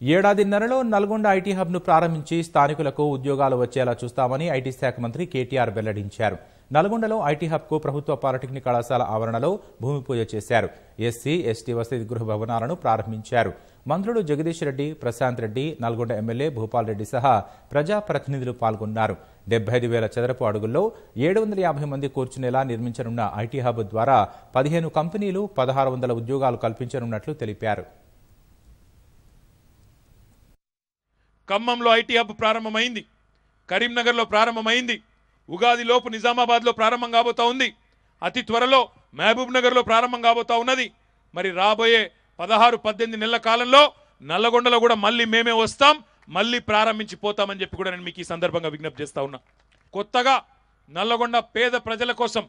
ఏడాదిన్నరలో Nalgonda IT హబ్ను ప్రారంభించి స్థానికులకు ఉద్యోగాలు వచ్చేలా చూస్తామని ఐటీ శాఖ మంత్రి కేటీఆర్ వెల్లడించారు. నల్గొండలో ఐటీ హబ్కు ప్రభుత్వ పాలిటెక్నిక్ కళాశాల ఆవరణలో భూమి పూజ చేశారు. ఎస్సీ ఎస్టీ వసతి గృహ భవనాలను ప్రారంభించారు. మంత్రులు జగదీష్ రెడ్డి ప్రశాంత్ రెడ్డి నల్గొండ ఎమ్మెల్యే భూపాల్ రెడ్డి సహా ప్రజాప్రతినిధులు పాల్గొన్నారు. డెబ్బై ఐదు వేల చదరపు అడుగుల్లో ఏడు వందల యాభై మంది కూర్చునేలా నిర్మించనున్న ఐటీ హబ్ ద్వారా పదిహేను కంపెనీలు పదహారు వందల ఉద్యోగాలు కల్పించనున్నట్లు తెలిపారు. ఖమ్మంలో ఐటీ హబ్ ప్రారంభమైంది. కరీంనగర్లో ప్రారంభమైంది. ఉగాది లోపు నిజామాబాద్లో ప్రారంభం కాబోతా ఉంది. అతి త్వరలో మహబూబ్ నగర్లో ప్రారంభం కాబోతా ఉన్నది. మరి రాబోయే పదహారు పద్దెనిమిది నెలల కాలంలో నల్లగొండలో కూడా మళ్ళీ మేమే వస్తాం మళ్ళీ ప్రారంభించి పోతామని చెప్పి కూడా నేను మీకు ఈ సందర్భంగా విజ్ఞప్తి చేస్తా ఉన్నా. కొత్తగా నల్లగొండ పేద ప్రజల కోసం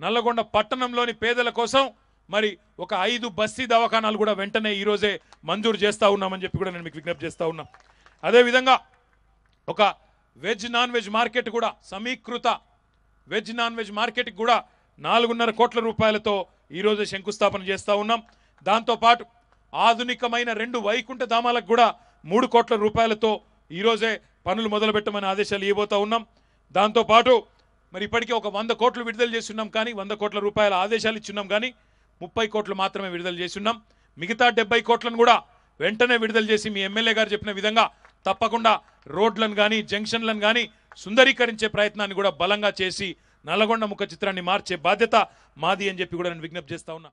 నల్లగొండ పట్టణంలోని పేదల కోసం మరి ఒక ఐదు బస్తీ దవాఖానాలు కూడా వెంటనే ఈరోజే మంజూరు చేస్తా ఉన్నామని చెప్పి కూడా నేను మీకు విజ్ఞప్తి చేస్తా ఉన్నా. అదేవిధంగా ఒక వెజ్ నాన్ వెజ్ మార్కెట్ కూడా సమీకృత వెజ్ నాన్ వెజ్ మార్కెట్కి కూడా నాలుగున్నర కోట్ల రూపాయలతో ఈరోజు శంకుస్థాపన చేస్తూ ఉన్నాం. దాంతోపాటు ఆధునికమైన రెండు వైకుంఠ ధామాలకు కూడా మూడు కోట్ల రూపాయలతో ఈరోజే పనులు మొదలుపెట్టమని ఆదేశాలు ఇవ్వబోతా ఉన్నాం. దాంతోపాటు మరి ఇప్పటికే ఒక వంద కోట్లు విడుదల చేస్తున్నాం కానీ వంద కోట్ల రూపాయల ఆదేశాలు ఇచ్చున్నాం కానీ ముప్పై కోట్లు మాత్రమే విడుదల చేస్తున్నాం. మిగతా డెబ్బై కోట్లను కూడా వెంటనే విడుదల చేసి మీ ఎమ్మెల్యే గారు చెప్పిన విధంగా తప్పకుండా రోడ్లను కానీ జంక్షన్లను కానీ సుందరీకరించే ప్రయత్నాన్ని కూడా బలంగా చేసి నల్లగొండ ముఖ చిత్రాన్ని మార్చే బాధ్యత మాది అని చెప్పి కూడా నేను విజ్ఞప్తి చేస్తా ఉన్నా.